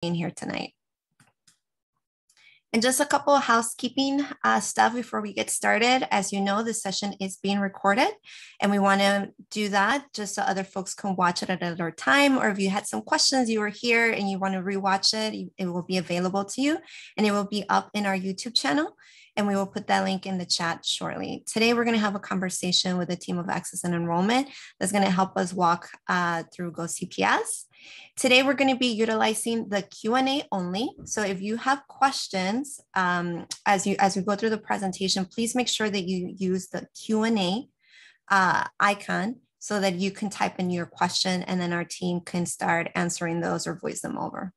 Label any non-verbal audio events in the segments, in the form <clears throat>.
being here tonight. And just a couple of housekeeping uh, stuff before we get started. As you know, this session is being recorded and we wanna do that just so other folks can watch it at another time. Or if you had some questions, you were here and you wanna rewatch it, it will be available to you and it will be up in our YouTube channel and we will put that link in the chat shortly. Today, we're going to have a conversation with a team of Access and Enrollment that's going to help us walk uh, through GoCPS. Today, we're going to be utilizing the Q&A only. So if you have questions um, as, you, as we go through the presentation, please make sure that you use the Q&A uh, icon so that you can type in your question and then our team can start answering those or voice them over.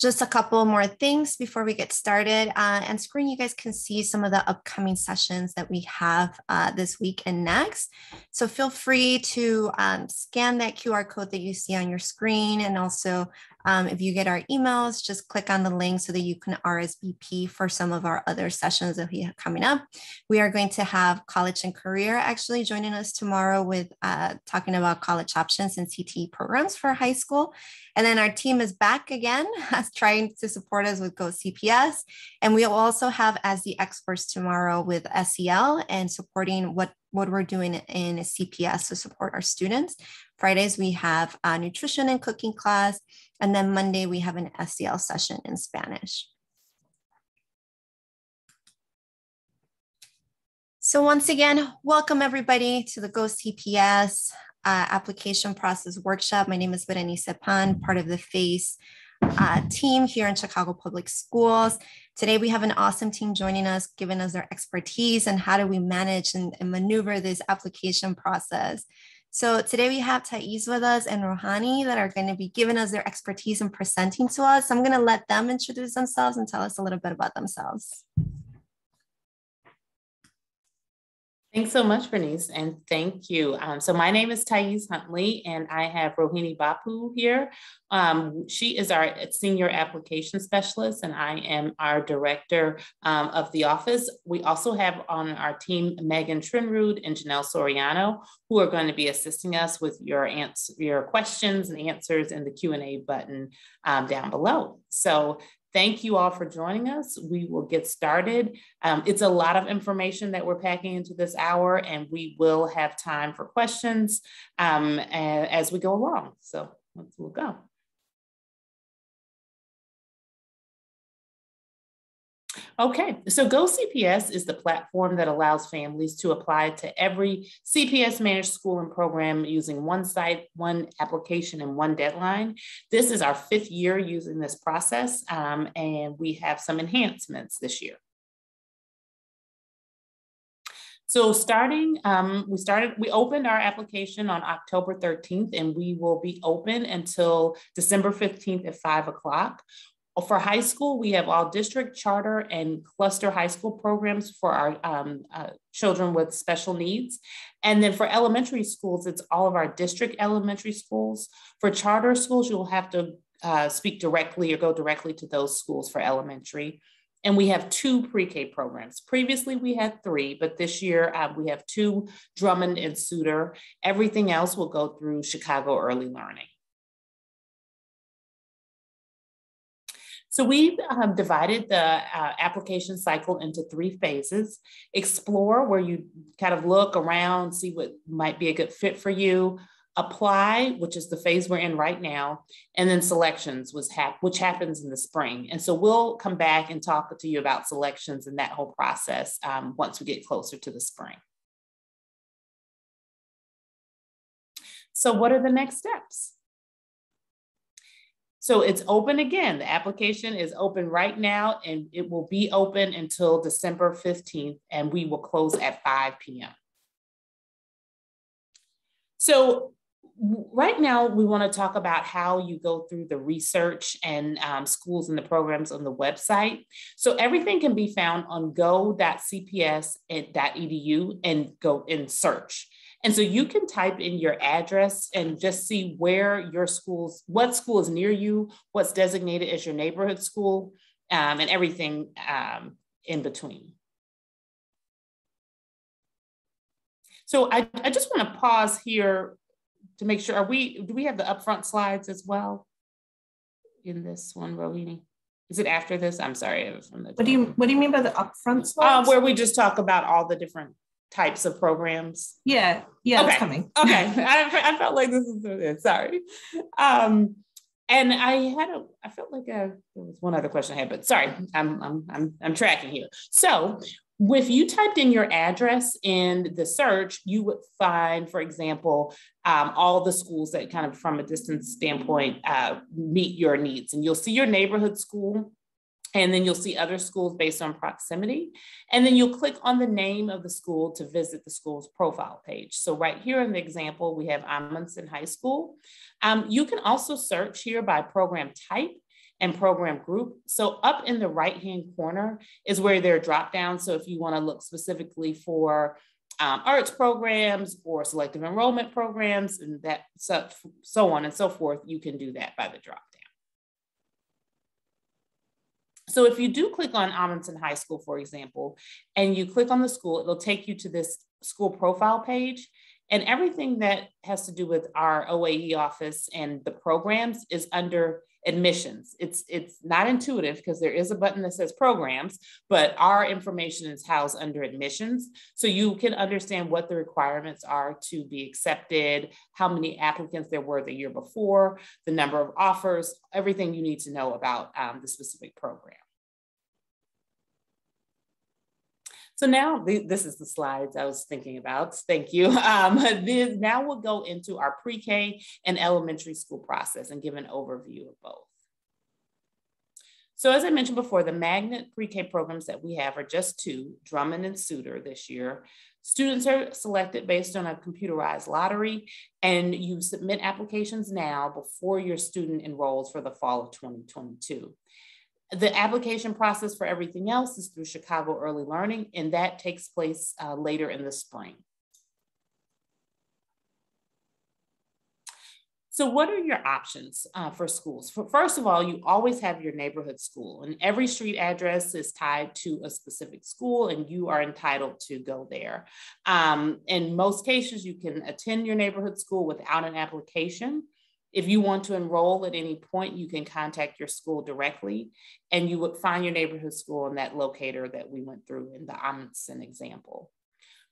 Just a couple more things before we get started. Uh, and screen, you guys can see some of the upcoming sessions that we have uh, this week and next. So feel free to um, scan that QR code that you see on your screen and also um, if you get our emails, just click on the link so that you can RSVP for some of our other sessions that we have coming up. We are going to have college and career actually joining us tomorrow with uh, talking about college options and CTE programs for high school. And then our team is back again, <laughs> trying to support us with Go CPS. And we'll also have as the experts tomorrow with SEL and supporting what what we're doing in CPS to support our students. Fridays, we have a nutrition and cooking class. And then Monday, we have an SEL session in Spanish. So once again, welcome everybody to the Go CPS uh, application process workshop. My name is Berenice Pan, part of the FACE uh, team here in Chicago Public Schools. Today, we have an awesome team joining us, giving us their expertise and how do we manage and, and maneuver this application process. So today we have Thais with us and Rohini that are going to be giving us their expertise and presenting to us. I'm going to let them introduce themselves and tell us a little bit about themselves. Thanks so much, Bernice, and thank you. Um, so my name is Thais Huntley, and I have Rohini Bapu here. Um, she is our senior application specialist, and I am our director um, of the office. We also have on our team Megan Trinrud and Janelle Soriano, who are going to be assisting us with your answer, your questions and answers in the Q&A button um, down below. So Thank you all for joining us. We will get started. Um, it's a lot of information that we're packing into this hour, and we will have time for questions um, as we go along. So let's we'll go. Okay, so GoCPS is the platform that allows families to apply to every CPS managed school and program using one site, one application, and one deadline. This is our fifth year using this process, um, and we have some enhancements this year. So starting, um, we started, we opened our application on October 13th and we will be open until December 15th at five o'clock. For high school, we have all district charter and cluster high school programs for our um, uh, children with special needs. And then for elementary schools, it's all of our district elementary schools. For charter schools, you'll have to uh, speak directly or go directly to those schools for elementary. And we have two pre-K programs. Previously, we had three, but this year uh, we have two, Drummond and Suder. Everything else will go through Chicago Early Learning. So we've um, divided the uh, application cycle into three phases. Explore, where you kind of look around, see what might be a good fit for you. Apply, which is the phase we're in right now, and then selections, was hap- which happens in the spring. And so we'll come back and talk to you about selections and that whole process um, once we get closer to the spring. So what are the next steps? So it's open again. The application is open right now and it will be open until December 15th and we will close at 5 p.m. So right now we want to talk about how you go through the research and um, schools and the programs on the website. So everything can be found on go.cps.edu and go in search. And so you can type in your address and just see where your schools, what school is near you, what's designated as your neighborhood school, um, and everything um, in between. So I, I just want to pause here to make sure, are we, do we have the upfront slides as well? In this one, Rohini? Is it after this? I'm sorry. From the What do you, what do you mean by the upfront Uh, slides? where we just talk about all the different types of programs. Yeah, yeah, it's Okay. coming. <laughs> Okay, I, I felt like this is sorry. Um, and I had a, I felt like a, there was one other question I had, but sorry, I'm, I'm, I'm, I'm tracking here. So if you typed in your address in the search, you would find, for example, um, all the schools that kind of from a distance standpoint uh, meet your needs. And you'll see your neighborhood school, and then you'll see other schools based on proximity. And then you'll click on the name of the school to visit the school's profile page. So right here in the example, we have Amundsen High School. Um, you can also search here by program type and program group. So up in the right-hand corner is where there are drop downs. So if you wanna look specifically for um, arts programs or selective enrollment programs and that so, so on and so forth, you can do that by the drop down. So if you do click on Amundsen High School, for example, and you click on the school, it'll take you to this school profile page. And everything that has to do with our OAE office and the programs is under admissions. It's, it's not intuitive because there is a button that says programs, but our information is housed under admissions. So you can understand what the requirements are to be accepted, how many applicants there were the year before, the number of offers, everything you need to know about um, the specific program. So now this is the slides I was thinking about. Thank you. Um, <laughs> this, now we'll go into our pre-K and elementary school process and give an overview of both. So as I mentioned before, the magnet pre-K programs that we have are just two, Drummond and Suder this year. Students are selected based on a computerized lottery and you submit applications now before your student enrolls for the fall of 2022. The application process for everything else is through Chicago Early Learning, and that takes place uh, later in the spring. So what are your options uh, for schools? For, first of all, you always have your neighborhood school and every street address is tied to a specific school and you are entitled to go there. Um, in most cases, you can attend your neighborhood school without an application. If you want to enroll at any point, you can contact your school directly and you would find your neighborhood school in that locator that we went through in the Amundsen example.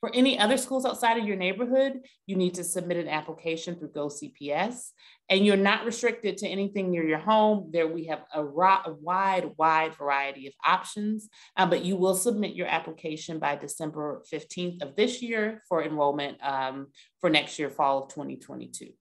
For any other schools outside of your neighborhood, you need to submit an application through GoCPS and you're not restricted to anything near your home. There we have a, wide, wide variety of options, um, but you will submit your application by December 15th of this year for enrollment um, for next year, fall of 2022.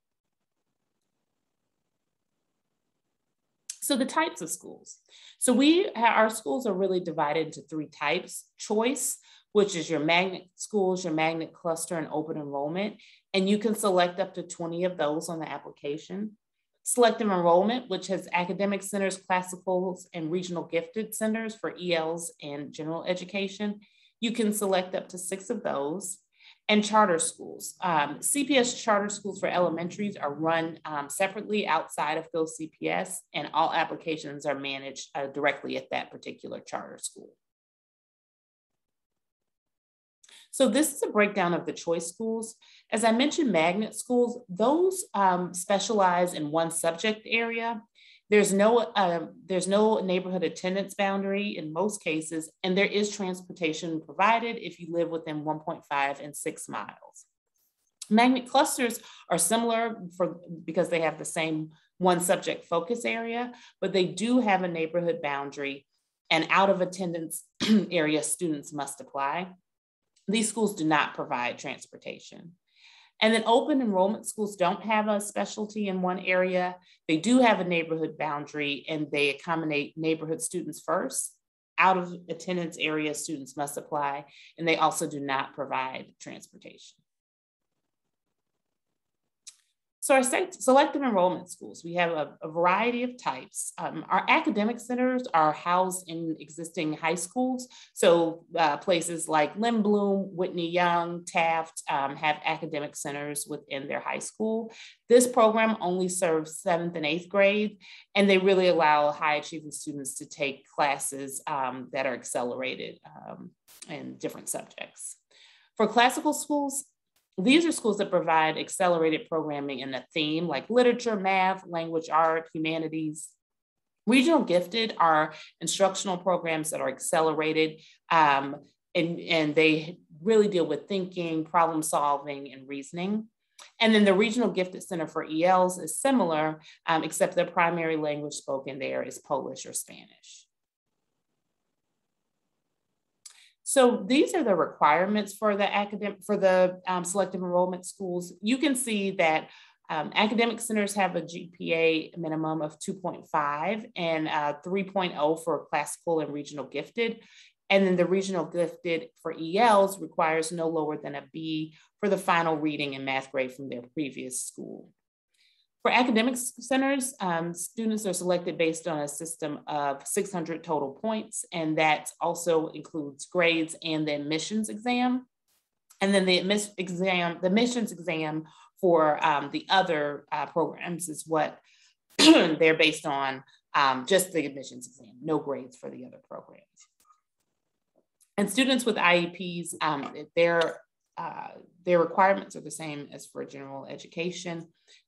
So the types of schools. So we, our schools are really divided into three types. Choice, which is your magnet schools, your magnet cluster and open enrollment. And you can select up to 20 of those on the application. Selective enrollment, which has academic centers, classicals, and regional gifted centers for ELs and general education. You can select up to six of those and charter schools. Um, CPS charter schools for elementaries are run um, separately outside of GoCPS, and all applications are managed uh, directly at that particular charter school. So this is a breakdown of the choice schools. As I mentioned, magnet schools, those um, specialize in one subject area. There's no, uh, there's no neighborhood attendance boundary in most cases, and there is transportation provided if you live within 1.5 and six miles. Magnet clusters are similar for, because they have the same one subject focus area, but they do have a neighborhood boundary and out of attendance <clears throat> area students must apply. These schools do not provide transportation. And then open enrollment schools don't have a specialty in one area. They do have a neighborhood boundary and they accommodate neighborhood students first. Out of attendance area, students must apply, and they also do not provide transportation. So our selective enrollment schools, we have a, a variety of types. Um, our academic centers are housed in existing high schools. So uh, places like Lindblom, Whitney Young, Taft um, have academic centers within their high school. This program only serves seventh and eighth grade, and they really allow high achieving students to take classes um, that are accelerated um, in different subjects. For classical schools, these are schools that provide accelerated programming in a theme like literature, math, language, art, humanities. Regional gifted are instructional programs that are accelerated um, and, and they really deal with thinking, problem solving, and reasoning. And then the Regional Gifted Center for ELs is similar, um, except the primary language spoken there is Polish or Spanish. So these are the requirements for the academic for the um, selective enrollment schools. You can see that um, academic centers have a GPA minimum of 2.5 and uh, 3.0 for classical and regional gifted. And then the regional gifted for ELs requires no lower than a B for the final reading and math grade from their previous school. For academic centers, um, students are selected based on a system of 600 total points, and that also includes grades and the admissions exam. And then the admissions exam, the admissions exam for um, the other uh, programs is what <clears throat> they're based on, um, just the admissions exam, no grades for the other programs. And students with IEPs, um, their, uh, their requirements are the same as for general education.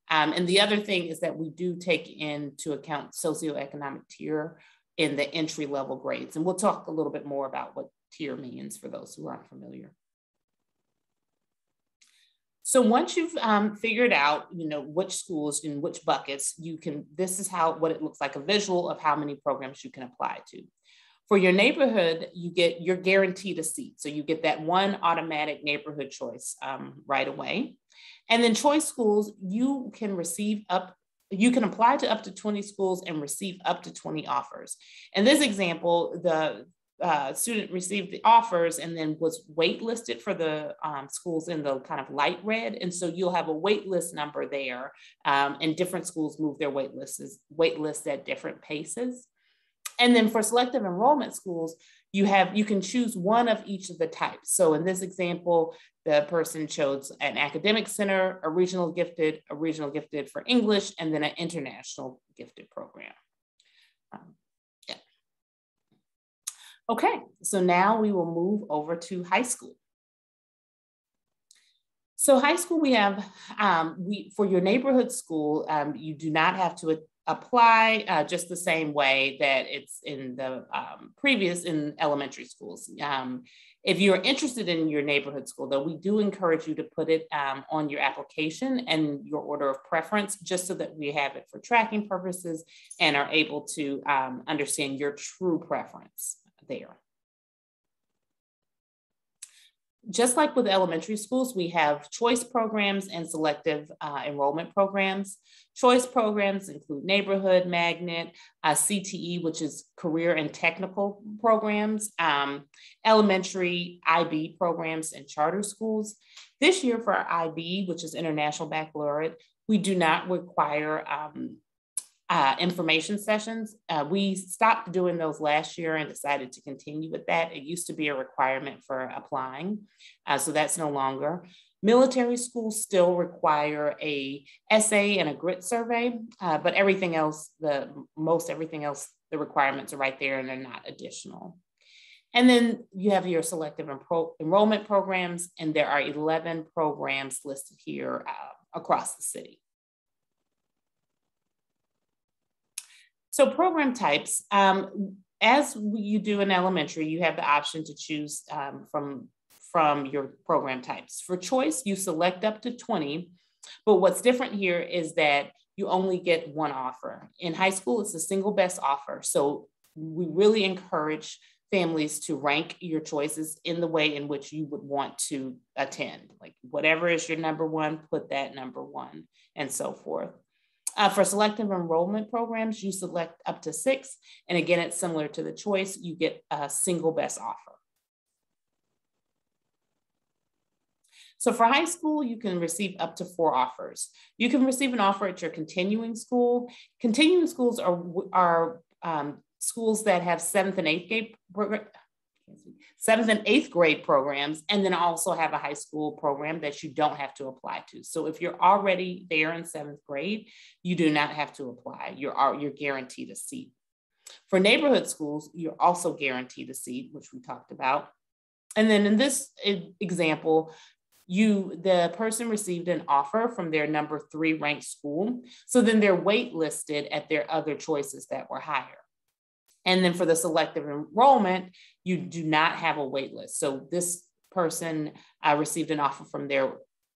Um, and the other thing is that we do take into account socioeconomic tier in the entry level grades. And we'll talk a little bit more about what tier means for those who aren't familiar. So once you've um, figured out, you know, which schools in which buckets you can, this is how, what it looks like, a visual of how many programs you can apply to. For your neighborhood, you get, you're guaranteed a seat. So you get that one automatic neighborhood choice um, right away. And then choice schools, you can receive up, you can apply to up to 20 schools and receive up to 20 offers. In this example, the uh, student received the offers and then was waitlisted for the um, schools in the kind of light red. And so you'll have a waitlist number there um, and different schools move their wait lists, wait lists at different paces. And then for selective enrollment schools, you have you can choose one of each of the types. So in this example, the person chose an academic center, a regional gifted, a regional gifted for English, and then an international gifted program. Um, yeah. Okay, so now we will move over to high school. So high school, we have, um, we for your neighborhood school, um, you do not have to apply uh, just the same way that it's in the um, previous in elementary schools. Um, if you're interested in your neighborhood school, though, we do encourage you to put it um, on your application and your order of preference, just so that we have it for tracking purposes and are able to um, understand your true preference there just like with elementary schools, we have choice programs and selective uh, enrollment programs. Choice programs include neighborhood, magnet, uh, CTE, which is career and technical programs, um, elementary IB programs, and charter schools. This year for our IB, which is International Baccalaureate, we do not require um, uh, information sessions. Uh, we stopped doing those last year and decided to continue with that. It used to be a requirement for applying, uh, so that's no longer. Military schools still require a essay and a grit survey, uh, but everything else, the most everything else, the requirements are right there and they're not additional. And then you have your selective enrollment programs, and there are 11 programs listed here uh, across the city. So program types, um, as you do in elementary, you have the option to choose um, from, from your program types. For choice, you select up to 20, but what's different here is that you only get one offer. In high school, it's a single best offer. So we really encourage families to rank your choices in the way in which you would want to attend. Like whatever is your number one, put that number one, and so forth. Uh, for selective enrollment programs, you select up to six. And again, it's similar to the choice, you get a single best offer. So for high school, you can receive up to four offers. You can receive an offer at your continuing school. Continuing schools are, are um, schools that have seventh and eighth grade seventh and eighth grade programs, and then also have a high school program that you don't have to apply to. So if you're already there in seventh grade, you do not have to apply. You're, you're guaranteed a seat. For neighborhood schools, you're also guaranteed a seat, which we talked about. And then in this example, you the person received an offer from their number three ranked school so then they're waitlisted at their other choices that were higher and then for the selective enrollment you do not have a wait list. So this person uh, received an offer from their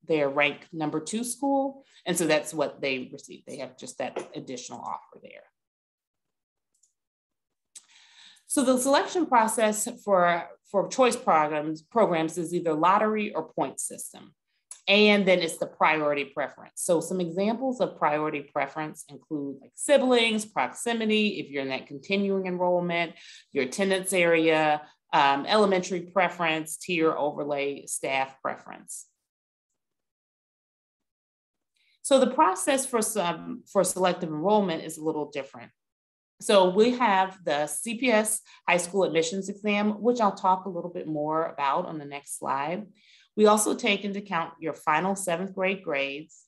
their rank number two school. And so that's what they received. They have just that additional offer there. So the selection process for, for choice programs, programs is either lottery or point system. And then it's the priority preference. So some examples of priority preference include like siblings, proximity, if you're in that continuing enrollment, your attendance area, um, elementary preference, tier overlay, staff preference. So the process for some for selective enrollment is a little different. So we have the CPS high school admissions exam, which I'll talk a little bit more about on the next slide. We also take into account your final seventh grade grades.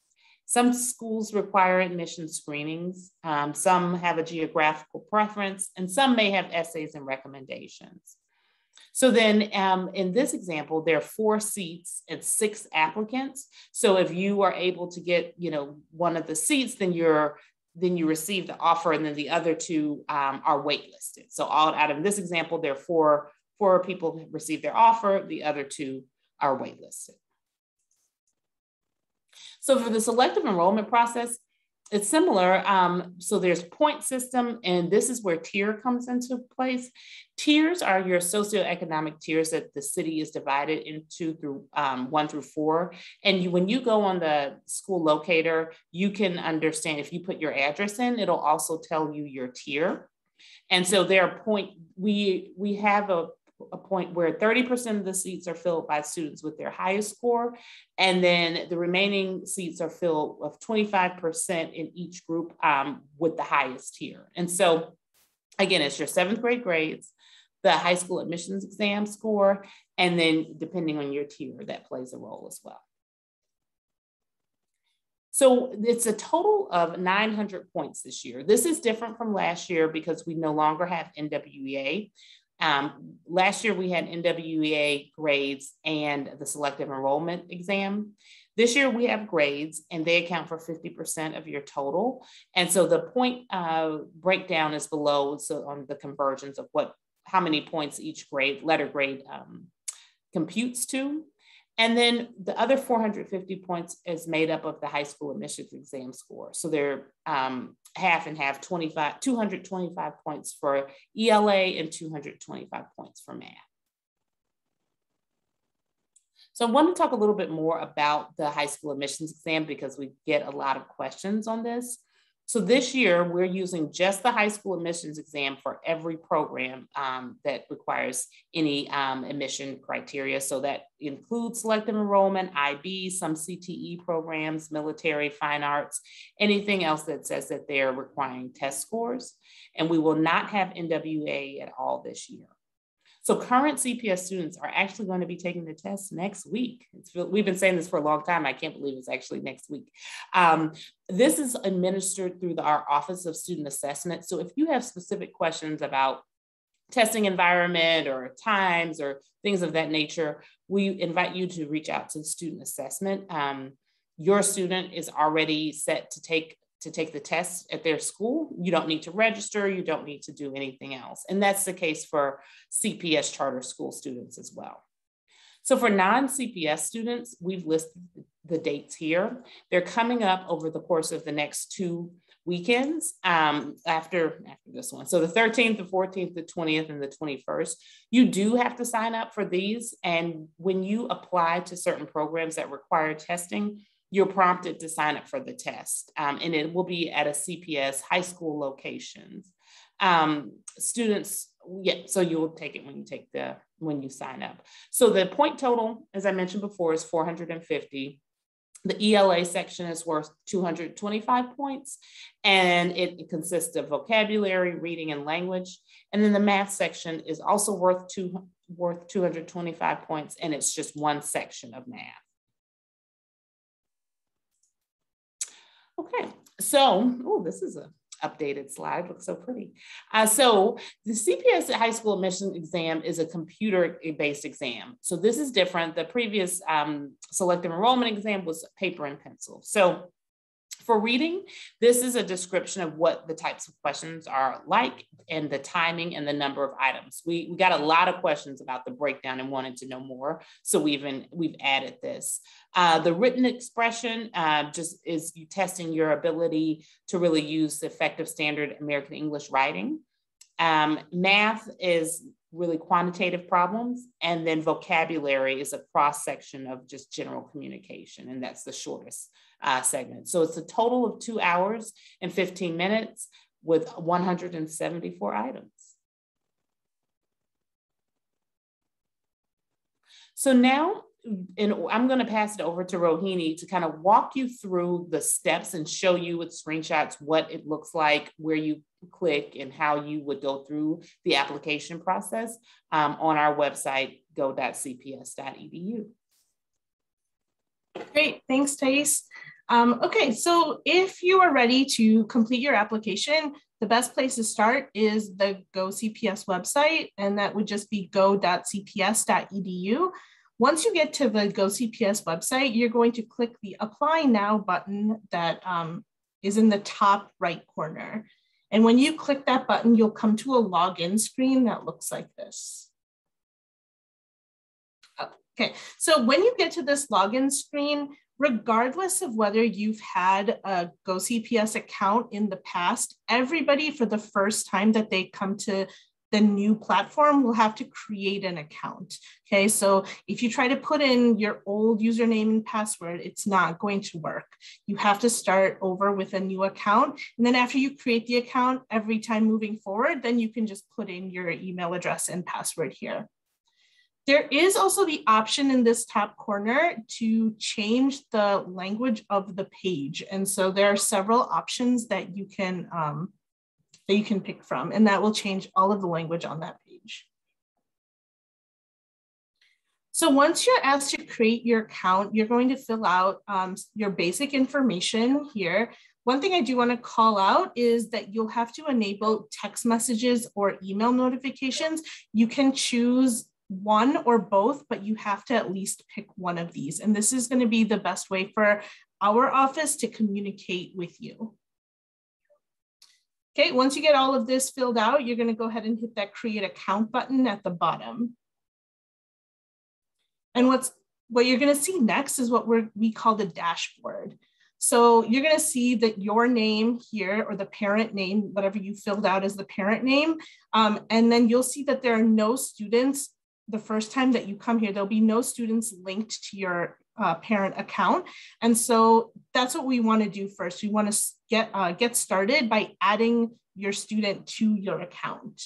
Some schools require admission screenings. Um, some have a geographical preference, and some may have essays and recommendations. So then um, in this example, there are four seats and six applicants. So if you are able to get, you know, one of the seats, then you're then you receive the offer, and then the other two um, are waitlisted. So all out of this example, there are four, four people receive their offer, the other two are waitlisted. So for the selective enrollment process, it's similar. Um, so there's point system, and this is where tier comes into place. Tiers are your socioeconomic tiers that the city is divided into through um, one through four. And you, when you go on the school locator, you can understand if you put your address in, it'll also tell you your tier. And so there are point, we, we have a a point where 30% of the seats are filled by students with their highest score. And then the remaining seats are filled of 25% in each group um, with the highest tier. And so again, it's your seventh grade grades, the high school admissions exam score, and then depending on your tier, that plays a role as well. So it's a total of 900 points this year. This is different from last year because we no longer have NWEA. Um, last year we had NWEA grades and the selective enrollment exam. This year we have grades and they account for 50% of your total. And so the point uh, breakdown is below so on the conversions of what how many points each grade, letter grade um, computes to. And then the other 450 points is made up of the high school admissions exam score. So they're um, half and half, 25, 225 points for ELA and 225 points for math. So I want to talk a little bit more about the high school admissions exam because we get a lot of questions on this. So this year, we're using just the high school admissions exam for every program um, that requires any um, admission criteria. So that includes selective enrollment, IB, some CTE programs, military, fine arts, anything else that says that they're requiring test scores. And we will not have NWA at all this year. So current CPS students are actually going to be taking the test next week. It's, we've been saying this for a long time. I can't believe it's actually next week. Um, this is administered through the, our Office of Student Assessment. So if you have specific questions about testing environment or times or things of that nature, we invite you to reach out to the student assessment. Um, your student is already set to take to take the test at their school. You don't need to register, you don't need to do anything else. And that's the case for CPS charter school students as well. So for non-CPS students, we've listed the dates here. They're coming up over the course of the next two weekends um, after, after this one. So the 13th, the 14th, the 20th, and the 21st. You do have to sign up for these. And when you apply to certain programs that require testing, you're prompted to sign up for the test, um, and it will be at a CPS high school locations. Um, students, yeah, so you'll take it when you take the when you sign up. So the point total, as I mentioned before, is 450. The ELA section is worth 225 points, and it, it consists of vocabulary, reading, and language. And then the math section is also worth two worth 225 points, and it's just one section of math. Okay, so, oh, this is a updated slide looks so pretty. Uh, so the CPS high school admission exam is a computer-based exam. So this is different. The previous um, selective enrollment exam was paper and pencil. So for reading, this is a description of what the types of questions are like and the timing and the number of items. We, we got a lot of questions about the breakdown and wanted to know more. So we've, we've added this. Uh, the written expression uh, just is you testing your ability to really use effective standard American English writing. Um, math is really quantitative problems. And then vocabulary is a cross section of just general communication. And that's the shortest uh, segment. So it's a total of two hours and 15 minutes with 174 items. So now, and I'm going to pass it over to Rohini to kind of walk you through the steps and show you with screenshots what it looks like, where you click, and how you would go through the application process um, on our website, go.cps.edu. Great, thanks, Thais. Um, okay, so if you are ready to complete your application, the best place to start is the Go CPS website, and that would just be go.cps.edu. Once you get to the Go CPS website, you're going to click the Apply Now button that um, is in the top right corner. And when you click that button, you'll come to a login screen that looks like this. Okay, so when you get to this login screen, regardless of whether you've had a GoCPS account in the past, everybody for the first time that they come to the new platform will have to create an account. Okay, so if you try to put in your old username and password, it's not going to work. You have to start over with a new account. And then after you create the account, every time moving forward, then you can just put in your email address and password here. There is also the option in this top corner to change the language of the page. And so there are several options that you can um, that you can pick from, and that will change all of the language on that page. So once you're asked to create your account, you're going to fill out um, your basic information here. One thing I do want to call out is that you'll have to enable text messages or email notifications. You can choose one or both, but you have to at least pick one of these. And this is going to be the best way for our office to communicate with you. Okay, once you get all of this filled out, you're going to go ahead and hit that create account button at the bottom. And what's what you're going to see next is what we're, we call the dashboard. So you're going to see that your name here or the parent name, whatever you filled out as the parent name, um, and then you'll see that there are no students the first time that you come here, there'll be no students linked to your uh, parent account. And so that's what we want to do first. We want to get, uh, get started by adding your student to your account.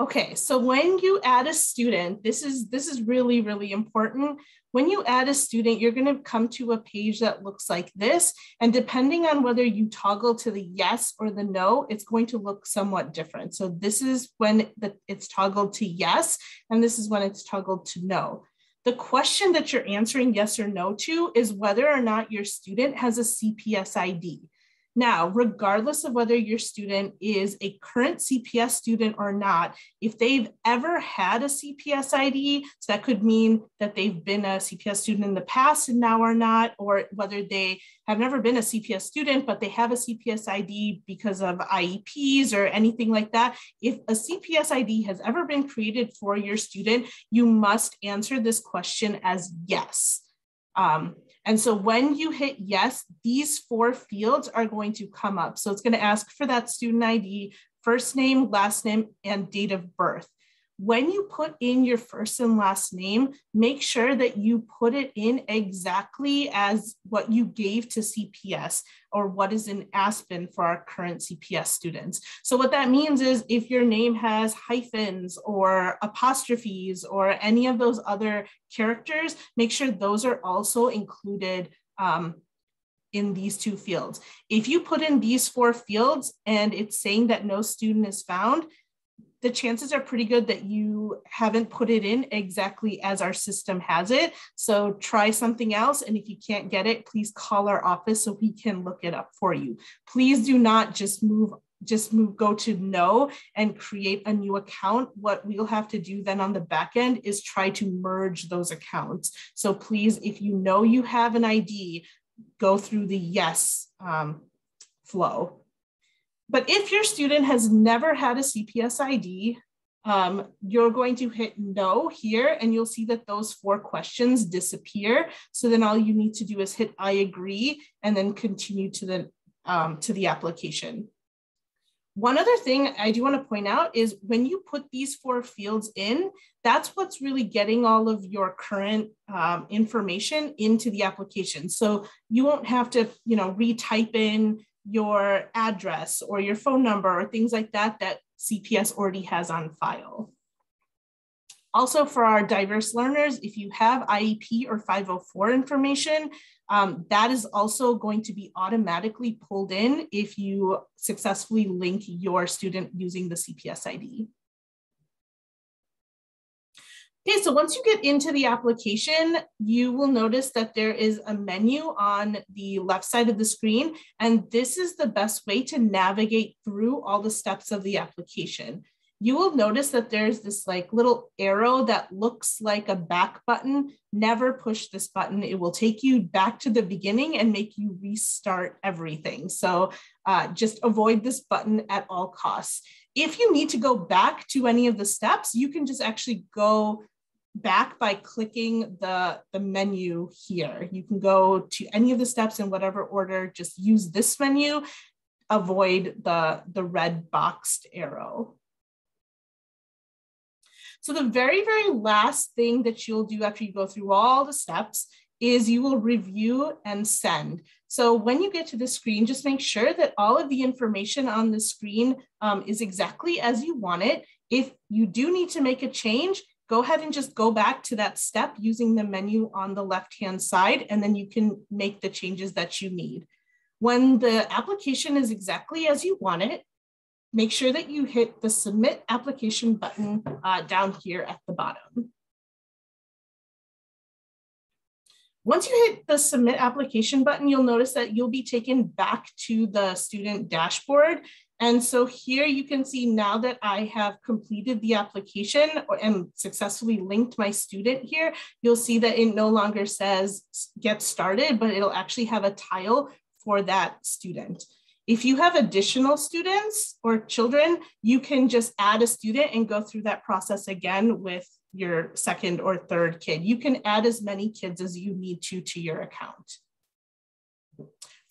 Okay, so when you add a student, this is, this is really, really important. When you add a student, you're gonna come to a page that looks like this. And depending on whether you toggle to the yes or the no, it's going to look somewhat different. So this is when the, it's toggled to yes, and this is when it's toggled to no. The question that you're answering yes or no to is whether or not your student has a CPS ID. Now, regardless of whether your student is a current CPS student or not, if they've ever had a CPS ID, so that could mean that they've been a CPS student in the past and now are not, or whether they have never been a CPS student, but they have a CPS ID because of IEPs or anything like that. If a CPS ID has ever been created for your student, you must answer this question as yes. Um, and so when you hit yes, these four fields are going to come up. So it's going to ask for that student ID, first name, last name, and date of birth when you put in your first and last name, make sure that you put it in exactly as what you gave to CPS or what is in Aspen for our current CPS students. So what that means is if your name has hyphens or apostrophes or any of those other characters, make sure those are also included um, in these two fields. If you put in these four fields and it's saying that no student is found, the chances are pretty good that you haven't put it in exactly as our system has it. So try something else. And if you can't get it, please call our office so we can look it up for you. Please do not just move just move go to no and create a new account what we'll have to do then on the back end is try to merge those accounts so please if you know you have an id go through the yes um, flow but if your student has never had a CPS ID, um, you're going to hit no here and you'll see that those four questions disappear. So then all you need to do is hit I agree and then continue to the, um, to the application. One other thing I do want to point out is when you put these four fields in, that's what's really getting all of your current um, information into the application. So you won't have to, you know, retype in your address or your phone number or things like that that CPS already has on file. Also for our diverse learners, if you have IEP or 504 information, um, that is also going to be automatically pulled in if you successfully link your student using the CPS ID. Okay, so once you get into the application, you will notice that there is a menu on the left side of the screen, and this is the best way to navigate through all the steps of the application. You will notice that there's this like little arrow that looks like a back button. Never push this button. It will take you back to the beginning and make you restart everything. So uh, just avoid this button at all costs. If you need to go back to any of the steps, you can just actually go back by clicking the, the menu here. You can go to any of the steps in whatever order, just use this menu, avoid the, the red boxed arrow. So the very, very last thing that you'll do after you go through all the steps is you will review and send. So when you get to the screen, just make sure that all of the information on the screen um, is exactly as you want it. If you do need to make a change, go ahead and just go back to that step using the menu on the left-hand side, and then you can make the changes that you need. When the application is exactly as you want it, make sure that you hit the submit application button uh, down here at the bottom. Once you hit the submit application button, you'll notice that you'll be taken back to the student dashboard and so here you can see now that I have completed the application and successfully linked my student here, you'll see that it no longer says get started, but it'll actually have a tile for that student. If you have additional students or children, you can just add a student and go through that process again with your second or third kid. You can add as many kids as you need to to your account.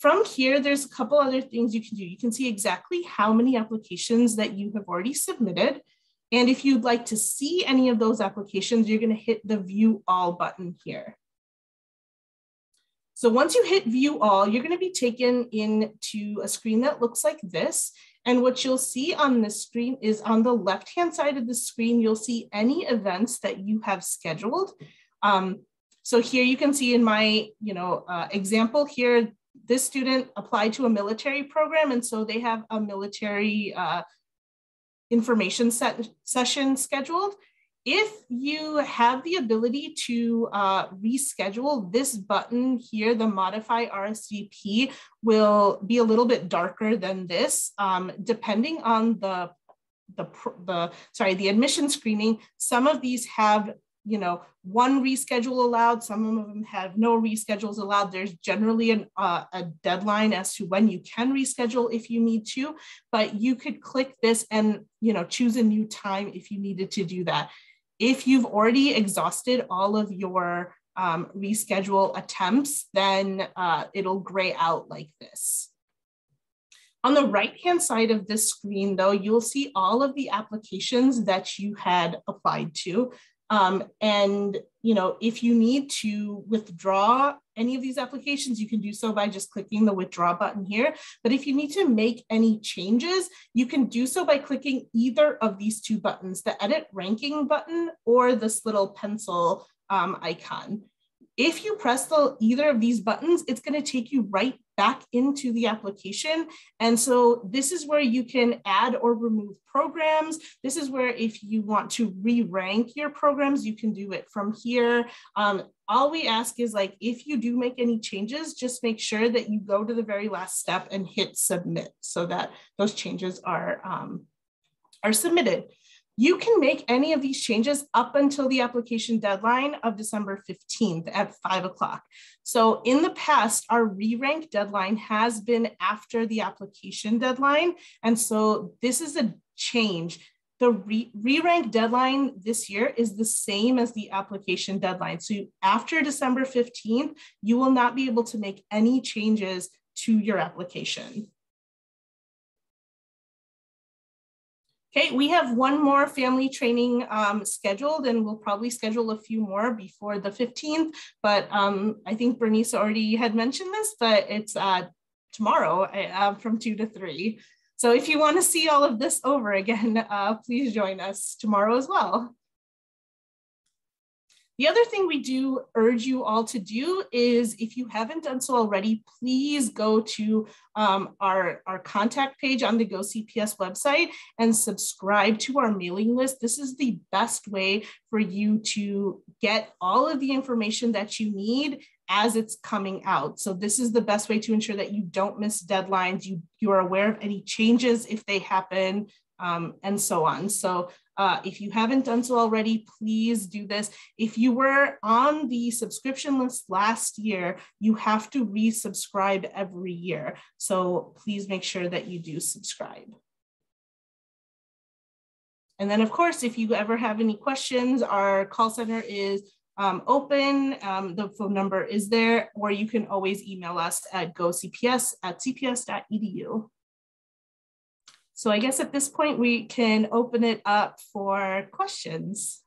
From here, there's a couple other things you can do. You can see exactly how many applications that you have already submitted. And if you'd like to see any of those applications, you're gonna hit the view all button here. So once you hit view all, you're gonna be taken into a screen that looks like this. And what you'll see on this screen is on the left-hand side of the screen, you'll see any events that you have scheduled. Um, so here you can see in my you know, uh, example here, this student applied to a military program, and so they have a military uh, information set, session scheduled. If you have the ability to uh, reschedule, this button here, the modify RSVP, will be a little bit darker than this, um, depending on the the, the sorry the admission screening. Some of these have you know, one reschedule allowed, some of them have no reschedules allowed. There's generally an, uh, a deadline as to when you can reschedule if you need to, but you could click this and, you know, choose a new time if you needed to do that. If you've already exhausted all of your um, reschedule attempts, then uh, it'll gray out like this. On the right-hand side of this screen, though, you'll see all of the applications that you had applied to. Um, and you know, if you need to withdraw any of these applications, you can do so by just clicking the withdraw button here. But if you need to make any changes, you can do so by clicking either of these two buttons, the edit ranking button or this little pencil um, icon. If you press the either of these buttons, it's going to take you right back into the application. And so this is where you can add or remove programs. This is where if you want to re-rank your programs, you can do it from here. Um, all we ask is like, if you do make any changes, just make sure that you go to the very last step and hit submit so that those changes are, um, are submitted. You can make any of these changes up until the application deadline of December 15th at five o'clock. So in the past, our re-rank deadline has been after the application deadline. And so this is a change. The re-rank deadline this year is the same as the application deadline. So after December 15th, you will not be able to make any changes to your application. Okay, we have one more family training um, scheduled and we'll probably schedule a few more before the 15th, but um, I think Bernice already had mentioned this, but it's uh, tomorrow uh, from two to three. So if you wanna see all of this over again, <laughs> uh, please join us tomorrow as well. The other thing we do urge you all to do is if you haven't done so already, please go to um, our, our contact page on the Go CPS website and subscribe to our mailing list. This is the best way for you to get all of the information that you need as it's coming out. So this is the best way to ensure that you don't miss deadlines, you, you are aware of any changes if they happen, um, and so on. So uh, if you haven't done so already, please do this. If you were on the subscription list last year, you have to resubscribe every year. So please make sure that you do subscribe. And then of course, if you ever have any questions, our call center is um, open. Um, the phone number is there, or you can always email us at gocps at cps.edu. So I guess at this point we can open it up for questions.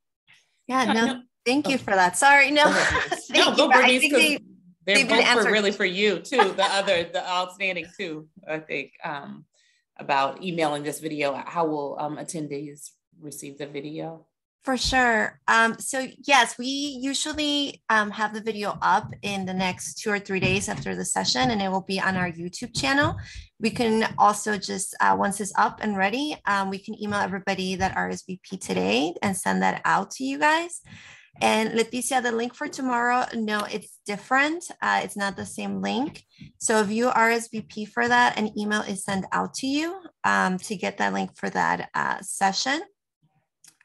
Yeah, no, thank you oh. for that. Sorry, no. <laughs> no, go Bernice, because they, are both for really for you too. The other, the outstanding too, I think, um, about emailing this video. How will um, attendees receive the video? For sure. Um, so yes, we usually um, have the video up in the next two or three days after the session, and it will be on our YouTube channel. We can also just uh, once it's up and ready, um, we can email everybody that RSVP today and send that out to you guys. And Leticia, the link for tomorrow, no, it's different. Uh, it's not the same link. So if you RSVP for that, an email is sent out to you um, to get that link for that uh, session.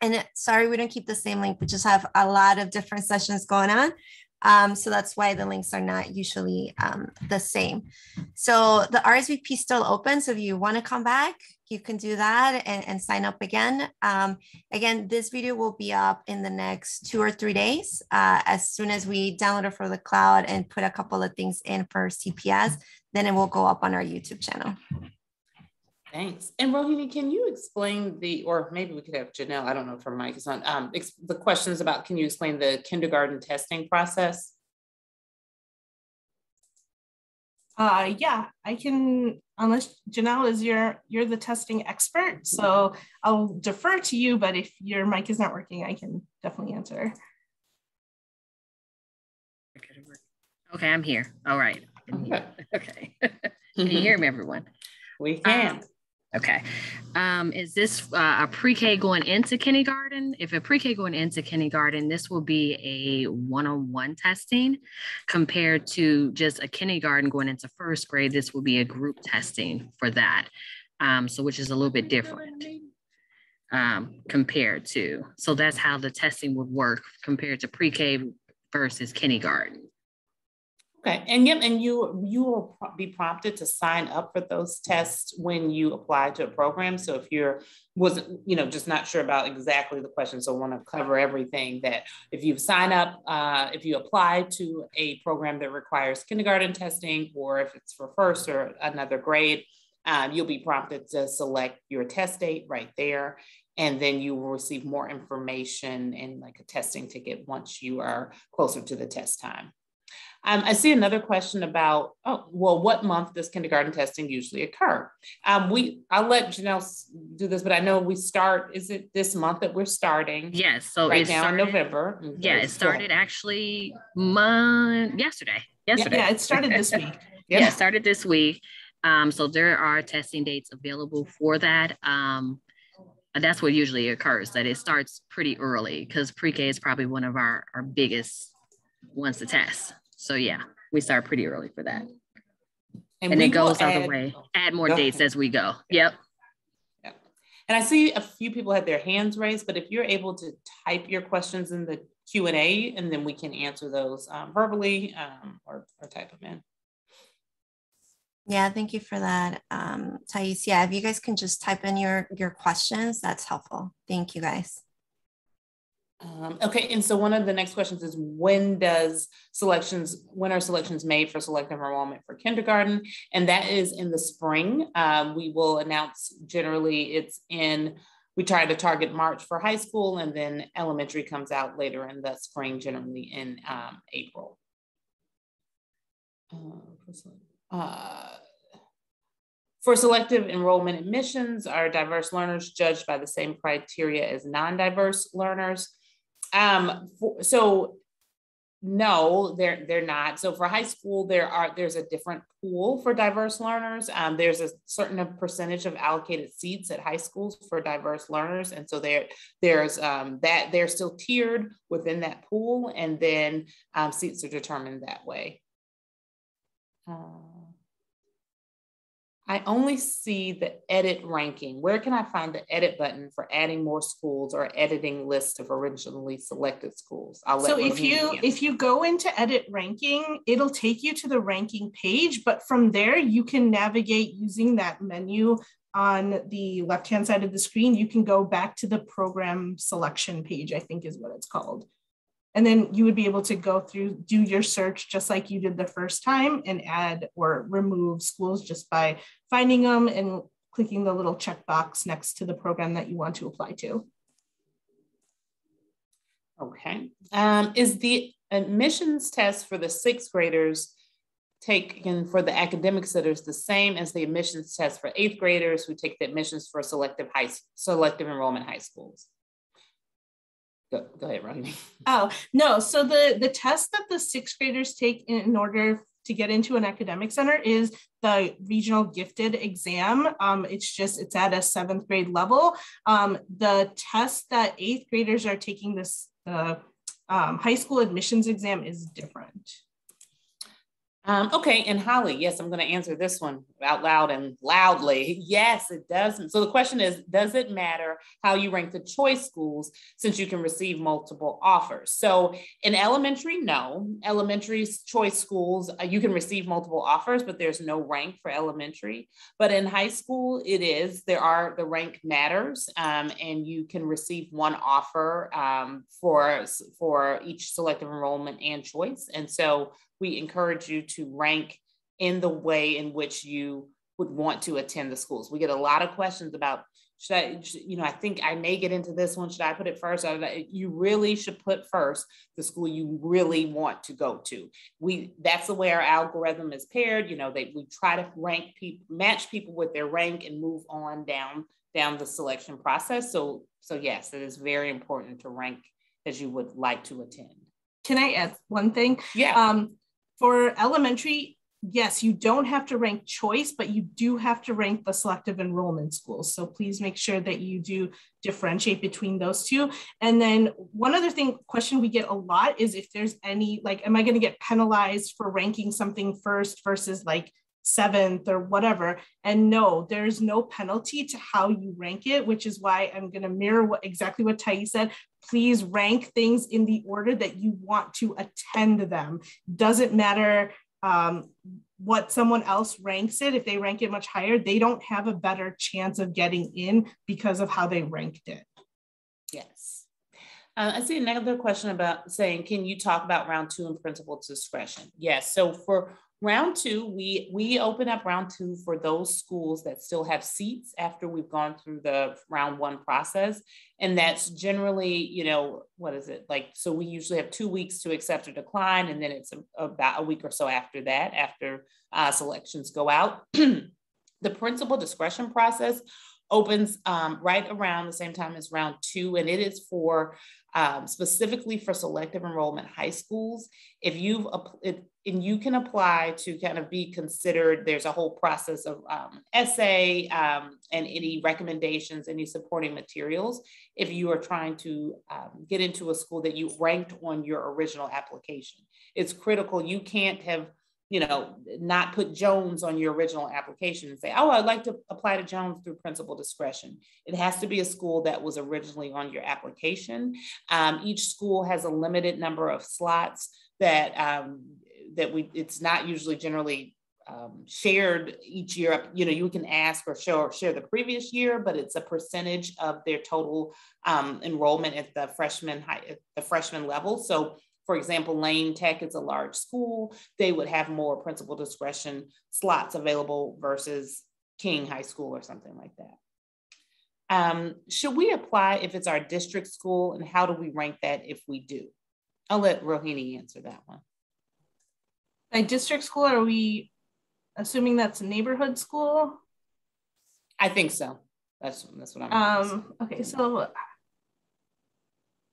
And sorry, we don't keep the same link. We just have a lot of different sessions going on. Um, so that's why the links are not usually um, the same. So the RSVP is still open. So if you want to come back, you can do that and, and sign up again. Um, again, this video will be up in the next two or three days. Uh, as soon as we download it for the cloud and put a couple of things in for CPS, then it will go up on our YouTube channel. Thanks. And Rohini, can you explain the, or maybe we could have Janelle, I don't know if her mic is on, um, the questions about, can you explain the kindergarten testing process? Uh, yeah, I can, unless Janelle is your, you're the testing expert. So I'll defer to you, but if your mic is not working, I can definitely answer. Okay, I'm here. All right. Okay. <laughs> okay. can you hear me, everyone? We can. Um, Okay. Um, is this uh, a pre-K going into kindergarten? If a pre-K going into kindergarten, this will be a one-on-one testing compared to just a kindergarten going into first grade. This will be a group testing for that. Um, so which is a little bit different um, compared to. So that's how the testing would work compared to pre-K versus kindergarten. Okay, and yep, and you you will be prompted to sign up for those tests when you apply to a program. So if you're was you know just not sure about exactly the question, so want to cover everything that if you sign up, uh, if you apply to a program that requires kindergarten testing, or if it's for first or another grade, um, you'll be prompted to select your test date right there, and then you will receive more information and like a testing ticket once you are closer to the test time. Um, I see another question about, oh, well, what month does kindergarten testing usually occur? Um, we, I'll let Janelle do this, but I know we start, is it this month that we're starting? Yes. So right now started, in November. Yeah, it started actually mon- yesterday. Yesterday. Yeah, it started this week. <laughs> yeah. it started this week. Um, so there are testing dates available for that. Um, that's what usually occurs, that it starts pretty early because pre-K is probably one of our, our biggest ones to test. So yeah, we start pretty early for that. And, and it goes other way, add more dates ahead. as we go. Yep. Yep. And I see a few people had their hands raised, but if you're able to type your questions in the Q&A and then we can answer those um, verbally um, or, or type them in. Yeah, thank you for that, um, Thais. Yeah, if you guys can just type in your, your questions, that's helpful. Thank you guys. Um, okay, and so one of the next questions is when does selections, when are selections made for selective enrollment for kindergarten? And that is in the spring. Um, we will announce generally it's in, we try to target March for high school and then elementary comes out later in the spring, generally in um, April. Uh, uh, for selective enrollment admissions, are diverse learners judged by the same criteria as non-diverse learners? Um, so no, they're they're not. So for high school, there are there's a different pool for diverse learners. Um, there's a certain percentage of allocated seats at high schools for diverse learners, and so there there's um, that they're still tiered within that pool, and then um, seats are determined that way. Uh, I only see the edit ranking. Where can I find the edit button for adding more schools or editing list of originally selected schools? I'll so if you if you go into edit ranking, it'll take you to the ranking page, but from there you can navigate using that menu on the left hand side of the screen. You can go back to the program selection page, I think is what it's called. And then you would be able to go through, do your search just like you did the first time and add or remove schools just by finding them and clicking the little checkbox next to the program that you want to apply to. Okay. Um, is the admissions test for the sixth graders taken for the academic centers the same as the admissions test for eighth graders who take the admissions for selective high selective enrollment high schools? Go, go ahead, Rodney. <laughs> Oh, no. So the, the test that the sixth graders take in, in order to get into an academic center is the regional gifted exam. Um, it's just, it's at a seventh grade level. Um, the test that eighth graders are taking this, the um, high school admissions exam is different. Um, okay, and Holly, yes, I'm going to answer this one out loud and loudly. Yes, it does. So the question is Does it matter how you rank the choice schools since you can receive multiple offers? So in elementary, no. Elementary choice schools, uh, you can receive multiple offers, but there's no rank for elementary. But in high school, it is. There are the rank matters, um, and you can receive one offer um, for, for each selective enrollment and choice. And so we encourage you to rank in the way in which you would want to attend the schools. We get a lot of questions about should I, you know, I think I may get into this one. Should I put it first? You really should put first the school you really want to go to. We that's the way our algorithm is paired. You know, they we try to rank people, match people with their rank, and move on down down the selection process. So so yes, it is very important to rank as you would like to attend. Can I ask one thing? Yeah. Um, for elementary, yes, you don't have to rank choice, but you do have to rank the selective enrollment schools. So please make sure that you do differentiate between those two. And then one other thing, question we get a lot is if there's any, like, am I going to get penalized for ranking something first versus like seventh or whatever. And no, there's no penalty to how you rank it, which is why I'm going to mirror what exactly what Thais said. Please rank things in the order that you want to attend them. Doesn't matter um, what someone else ranks it. If they rank it much higher, they don't have a better chance of getting in because of how they ranked it. Yes. Uh, I see another question about saying, can you talk about round two and principal discretion? Yes. So for Round two, we we open up round two for those schools that still have seats after we've gone through the round one process. And that's generally, you know, what is it like? So we usually have two weeks to accept or decline, and then it's a, about a week or so after that, after uh, selections go out. <clears throat> the principal discretion process opens um, right around the same time as round two, and it is for um, specifically for selective enrollment high schools. If you've it, and you can apply to kind of be considered, there's a whole process of um, essay um, and any recommendations, any supporting materials. If you are trying to um, get into a school that you ranked on your original application, it's critical. You can't have you know, not put Jones on your original application and say, oh, I'd like to apply to Jones through principal discretion. It has to be a school that was originally on your application. Um, each school has a limited number of slots that um, that we. It's not usually generally um, shared each year. You know, you can ask or show share the previous year, but it's a percentage of their total um, enrollment at the freshman high, at the freshman level. So for example, Lane Tech is a large school. They would have more principal discretion slots available versus King High School or something like that. Um, should we apply if it's our district school and how do we rank that if we do? I'll let Rohini answer that one. By district school, are we assuming that's a neighborhood school? I think so. That's, that's what I'm um, okay, so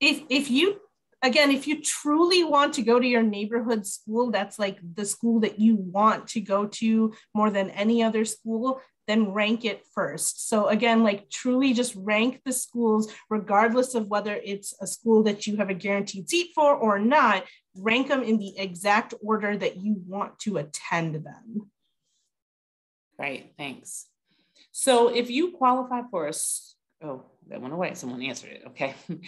if if you again, if you truly want to go to your neighborhood school, that's like the school that you want to go to more than any other school, then rank it first. So again, like truly just rank the schools, regardless of whether it's a school that you have a guaranteed seat for or not, rank them in the exact order that you want to attend them. Great, thanks. So if you qualify for a, oh, that went away. Someone answered it. Okay. <laughs>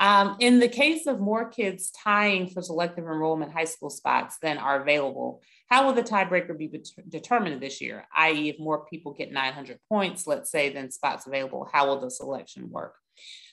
Um, in the case of more kids tying for selective enrollment high school spots than are available, how will the tiebreaker be determined this year? I.e., if more people get 900 points, let's say, than spots available, how will the selection work?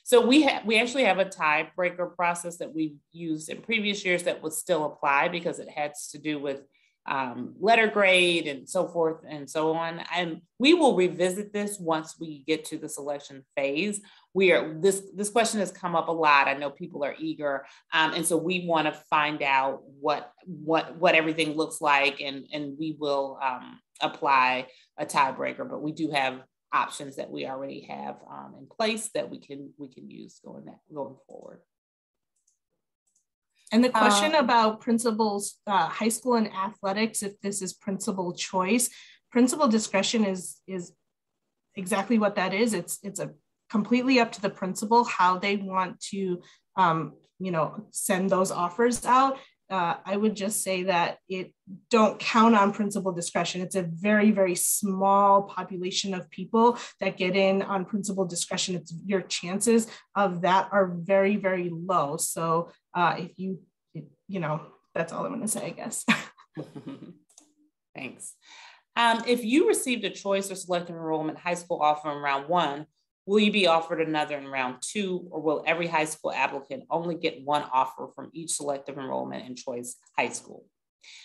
So we have we actually have a tiebreaker process that we've used in previous years that would still apply because it has to do with um, letter grade and so forth and so on. And we will revisit this once we get to the selection phase. We are this this question has come up a lot. I know people are eager, um, and so we want to find out what what what everything looks like, and and we will um, apply a tiebreaker. But we do have options that we already have um, in place that we can we can use going that going forward. And the question um, about principals, uh, high school and athletics, if this is principal choice, principal discretion is is exactly what that is. It's it's a completely up to the principal how they want to, um, you know, send those offers out. Uh, I would just say that it don't count on principal discretion. It's a very, very small population of people that get in on principal discretion. It's your chances of that are very, very low. So uh, if you, you know, that's all I'm going to say, I guess. <laughs> Thanks. Um, if you received a choice or selective enrollment high school offer in round one, will you be offered another in round two, or will every high school applicant only get one offer from each selective enrollment and choice high school?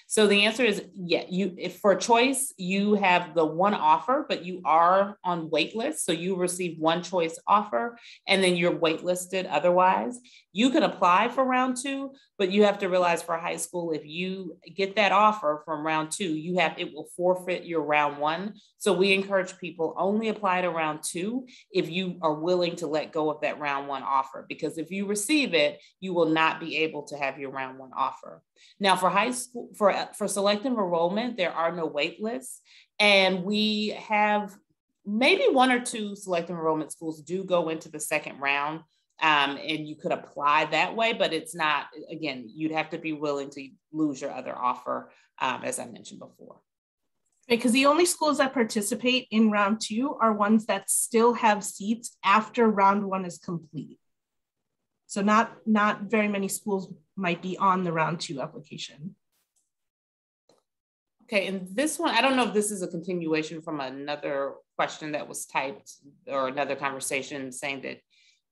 So the answer is yeah, you if for choice, you have the one offer, but you are on waitlist. So you receive one choice offer and then you're waitlisted otherwise. You can apply for round two, but you have to realize for high school, if you get that offer from round two, you have it will forfeit your round one. So we encourage people only apply to round two if you are willing to let go of that round one offer. Because if you receive it, you will not be able to have your round one offer. Now for high school, for for selective enrollment, there are no wait lists. And we have maybe one or two selective enrollment schools do go into the second round. Um, and you could apply that way, but it's not, again, you'd have to be willing to lose your other offer, um, as I mentioned before. Because the only schools that participate in round two are ones that still have seats after round one is complete. So not, not very many schools might be on the round two application. Okay, and this one, I don't know if this is a continuation from another question that was typed or another conversation saying that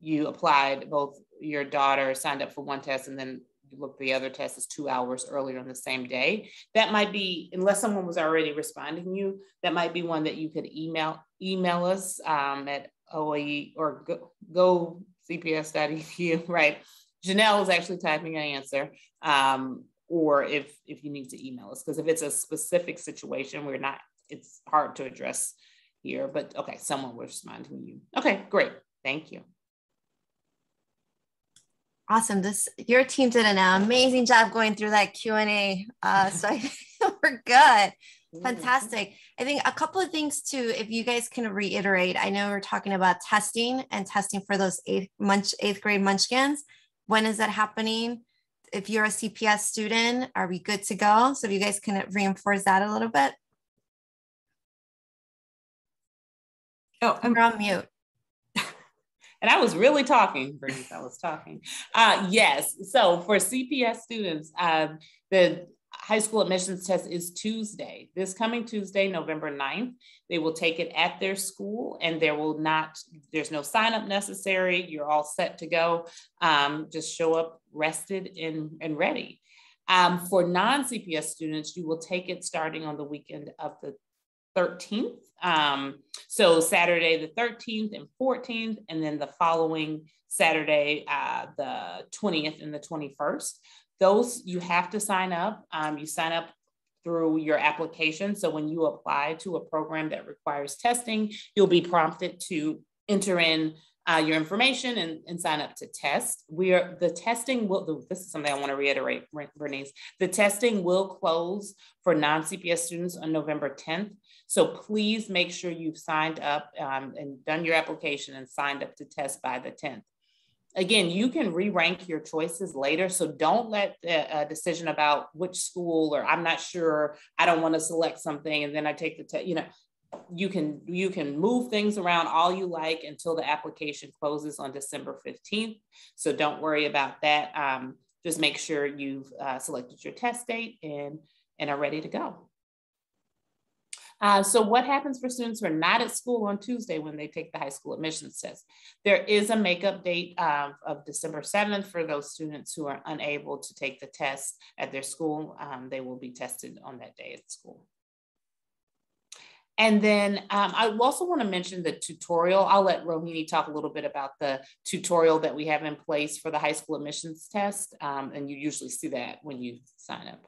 you applied, both your daughter signed up for one test and then look, the other test is two hours earlier on the same day. That might be, unless someone was already responding you, that might be one that you could email email us um, at OAE or go, go cps.edu, <laughs> right? Janelle is actually typing an answer. Um, or if if you need to email us, because if it's a specific situation, we're not, it's hard to address here. But okay, someone will respond to you. Okay, great. Thank you. Awesome. This your team did an amazing job going through that Q and A. Uh, so I <laughs> we're good. Fantastic. I think a couple of things too, if you guys can reiterate, I know we're talking about testing and testing for those eighth munch, eighth grade munchkins. When is that happening? If you're a CPS student, are we good to go? So if you guys can reinforce that a little bit. Oh, I'm on mute. <laughs> and I was really talking, Bernice, I was talking. Uh, yes, so for CPS students, uh, the high school admissions test is Tuesday. This coming Tuesday, November 9th. They will take it at their school and there will not, there's no sign up necessary. You're all set to go. Um, just show up rested and, and ready. Um, for non CPS students, you will take it starting on the weekend of the 13th. Um, so Saturday the 13th and 14th, and then the following Saturday, uh, the 20th and the 21st. Those you have to sign up. Um, you sign up through your application. So when you apply to a program that requires testing, you'll be prompted to enter in uh, your information and, and, sign up to test. We are the testing will. This is something I want to reiterate, Bernice. The testing will close for non-CPS students on November 10th. So please make sure you've signed up um, and done your application and signed up to test by the 10th again, you can re-rank your choices later. So don't let the uh, decision about which school or I'm not sure, I don't want to select something and then I take the test, you know, you can you can move things around all you like until the application closes on December 15th. So don't worry about that. Um, just make sure you've uh, selected your test date and, and are ready to go. Uh, so what happens for students who are not at school on Tuesday when they take the high school admissions test? There is a makeup date uh, of December 7th for those students who are unable to take the test at their school. Um, they will be tested on that day at school. And then um, I also want to mention the tutorial. I'll let Rohini talk a little bit about the tutorial that we have in place for the high school admissions test. Um, and you usually see that when you sign up.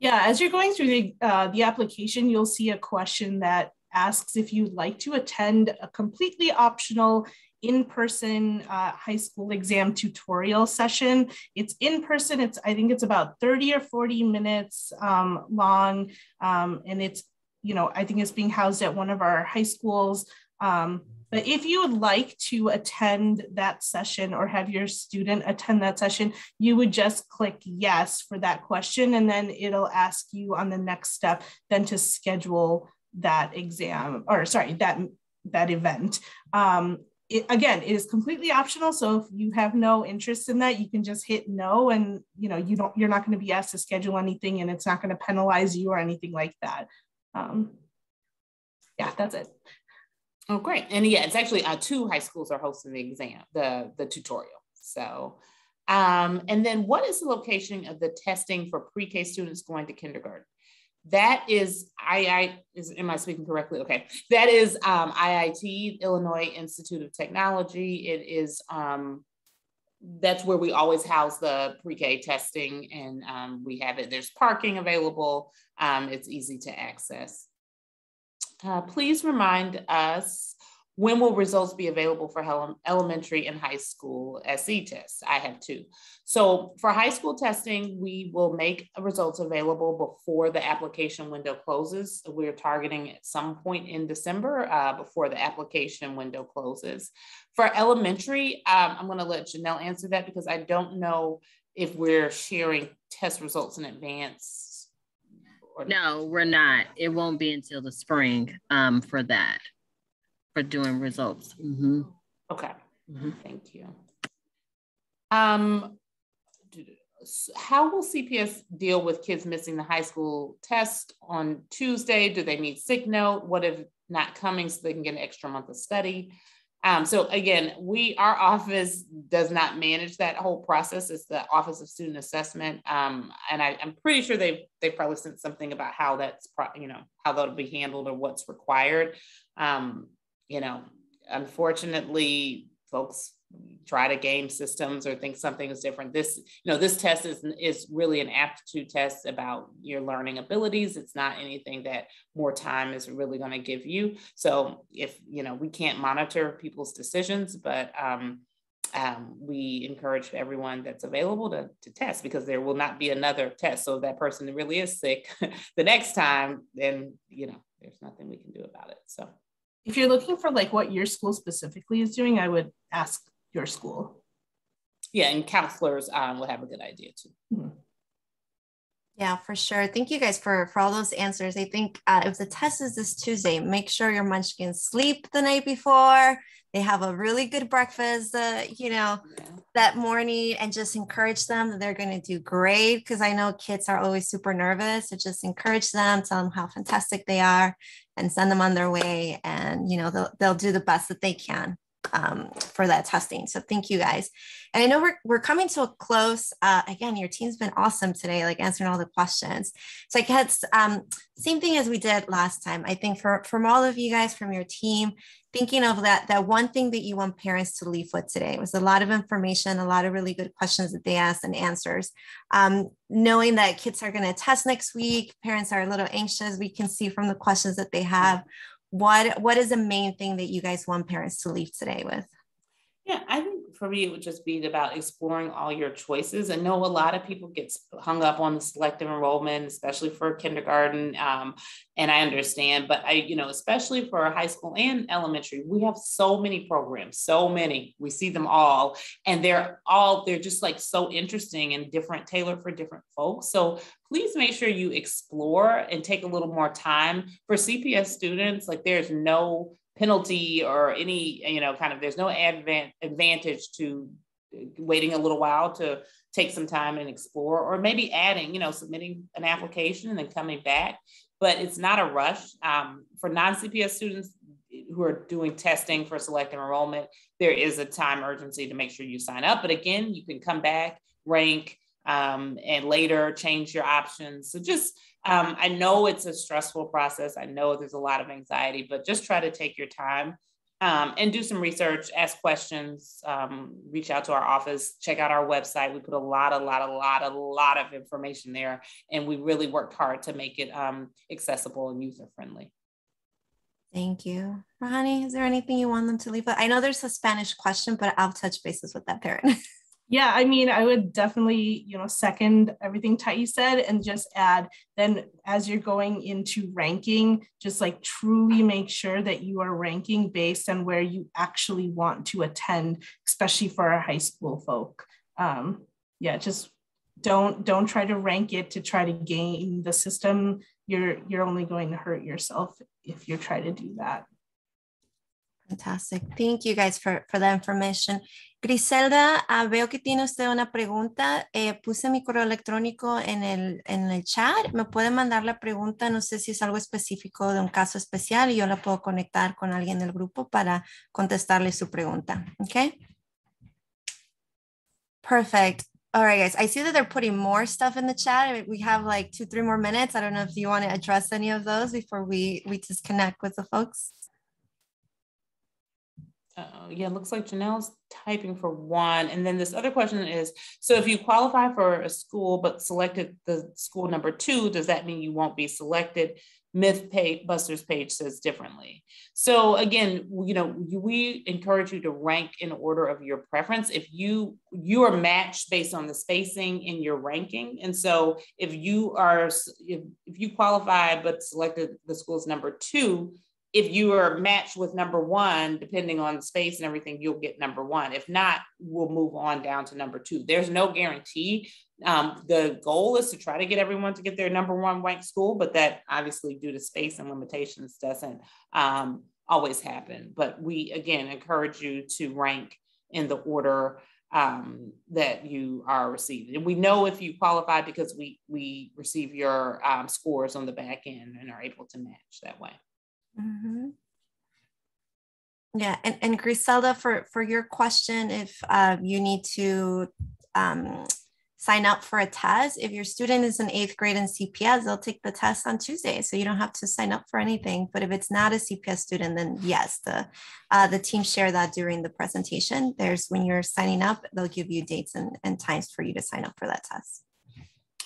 Yeah, as you're going through the, uh, the application, you'll see a question that asks if you'd like to attend a completely optional in-person uh, high school exam tutorial session. It's in person. It's I think it's about 30 or 40 minutes um, long, um, and it's you know I think it's being housed at one of our high schools. Um, but if you would like to attend that session or have your student attend that session, you would just click yes for that question. And then it'll ask you on the next step then to schedule that exam or sorry, that, that event. Um, it, again, it is completely optional. So if you have no interest in that, you can just hit no and you know, you don't, you're not going to be asked to schedule anything and it's not going to penalize you or anything like that. Um, yeah, that's it. Oh, great. And yeah, it's actually uh, two high schools are hosting the exam, the, the tutorial. So, um, and then what is the location of the testing for pre-K students going to kindergarten? That is I, I is, am I speaking correctly? Okay. That is um, IIT, Illinois Institute of Technology. It is, um, that's where we always house the pre-K testing and um, we have it, there's parking available. Um, it's easy to access. Uh, please remind us when will results be available for elementary and high school SE tests? I have two. So for high school testing, we will make results available before the application window closes. We're targeting at some point in December uh, before the application window closes. For elementary, um, I'm gonna let Janelle answer that because I don't know if we're sharing test results in advance no, we're not. It won't be until the spring um, for that, for doing results. Mm-hmm. Okay, mm-hmm. thank you. Um, how will CPS deal with kids missing the high school test on Tuesday? Do they need sick note? What if not coming so they can get an extra month of study? Um, so again, we our office does not manage that whole process. It's the Office of Student Assessment, um, and I, am pretty sure they they probably sent something about how that's pro- you know how that'll be handled or what's required. Um, you know, unfortunately, folks try to game systems or think something is different. This, you know, this test is, is really an aptitude test about your learning abilities. It's not anything that more time is really going to give you. So if, you know, we can't monitor people's decisions, but um, um, we encourage everyone that's available to, to test because there will not be another test. So if that person really is sick <laughs> the next time, then, you know, there's nothing we can do about it. So if you're looking for like what your school specifically is doing, I would ask your school. Yeah, and counselors um, will have a good idea too. Mm-hmm. Yeah, for sure. Thank you guys for for all those answers. I think uh, if the test is this Tuesday, make sure your munchkins sleep the night before. They have a really good breakfast, uh, you know, yeah. that morning, and just encourage them that they're going to do great. Because I know kids are always super nervous. So just encourage them, tell them how fantastic they are, and send them on their way. And you know, they'll they'll do the best that they can um, for that testing. So thank you guys. And I know we're, we're coming to a close. Uh, again, your team's been awesome today, like answering all the questions. So I guess um, same thing as we did last time. I think for from all of you guys from your team, thinking of that that one thing that you want parents to leave with today it was a lot of information, a lot of really good questions that they asked and answers. Um, knowing that kids are going to test next week, parents are a little anxious. We can see from the questions that they have what what is the main thing that you guys want parents to leave today with? Yeah i think for me, it would just be about exploring all your choices. I know a lot of people get hung up on the selective enrollment, especially for kindergarten. Um, and I understand, but I, you know, especially for high school and elementary, we have so many programs, so many. We see them all, and they're all they're just like so interesting and different, tailored for different folks. So please make sure you explore and take a little more time for CPS students. Like there's no penalty or any, you know, kind of there's no advantage to waiting a little while to take some time and explore, or maybe adding, you know, submitting an application and then coming back. But it's not a rush. Um, for non CPS students who are doing testing for selective enrollment, there is a time urgency to make sure you sign up. But again, you can come back, rank, um, and later change your options. So just um, I know it's a stressful process. I know there's a lot of anxiety, but just try to take your time um, and do some research, ask questions, um, reach out to our office, check out our website. We put a lot, a lot, a lot, a lot of information there, and we really worked hard to make it um, accessible and user friendly. Thank you. Rohini, is there anything you want them to leave? I know there's a Spanish question, but I'll touch bases with that parent. <laughs> Yeah, I mean, I would definitely, you know, second everything Tai said and just add then as you're going into ranking, just like truly make sure that you are ranking based on where you actually want to attend, especially for our high school folk. Um, yeah, just don't don't try to rank it to try to gain the system. You're you're only going to hurt yourself if you try to do that. Fantastic. Thank you guys for, for the information. Griselda, uh, veo que tiene usted una pregunta. Eh, puse mi correo electrónico en el, en el chat. Me puede mandar la pregunta. No sé si es algo específico de un caso especial y yo la puedo conectar con alguien del grupo para contestarle su pregunta. Okay. Perfect. All right, guys. I see that they're putting more stuff in the chat. We have like two, three more minutes. I don't know if you want to address any of those before we, we just connect with the folks. Uh, yeah, it looks like Janelle's typing for one. And then this other question is, so if you qualify for a school but selected the school number two, does that mean you won't be selected? Myth Buster's page says differently. So again, you know, we encourage you to rank in order of your preference. If you you are matched based on the spacing in your ranking, and so if you are if, if you qualify but selected the school's number two, if you are matched with number one, depending on the space and everything, you'll get number one. If not, we'll move on down to number two. There's no guarantee. Um, the goal is to try to get everyone to get their number one ranked school, but that obviously, due to space and limitations, doesn't um, always happen. But we again encourage you to rank in the order um, that you are receiving. And we know if you qualify because we we receive your um, scores on the back end and are able to match that way. Mm-hmm. Yeah, and, and Griselda, for, for your question, if uh, you need to um, sign up for a test, if your student is in eighth grade in CPS, they'll take the test on Tuesday, so you don't have to sign up for anything. But if it's not a CPS student, then yes, the uh, the team share that during the presentation. There's when you're signing up, they'll give you dates and, and times for you to sign up for that test.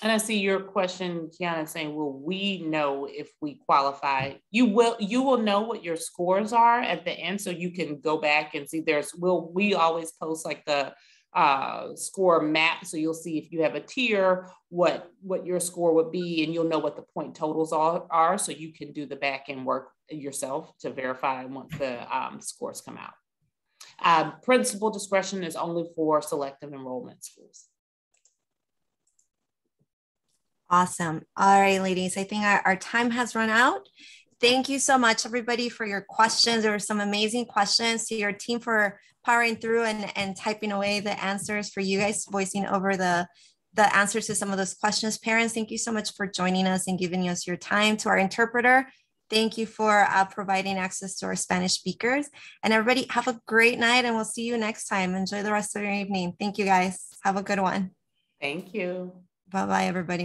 And I see your question, Kiana, saying, "Will we know if we qualify?" You will. You will know what your scores are at the end, so you can go back and see. There's will we always post like the uh, score map, so you'll see if you have a tier, what what your score would be, and you'll know what the point totals are. are so you can do the back end work yourself to verify once the um, scores come out. Uh, principal discretion is only for selective enrollment schools. Awesome. All right, ladies, I think our, our time has run out. Thank you so much, everybody, for your questions. There were some amazing questions to your team for powering through and, and typing away the answers for you guys, voicing over the, the answers to some of those questions. Parents, thank you so much for joining us and giving us your time. To our interpreter, thank you for uh, providing access to our Spanish speakers. And everybody, have a great night and we'll see you next time. Enjoy the rest of your evening. Thank you, guys. Have a good one. Thank you. Bye bye, everybody.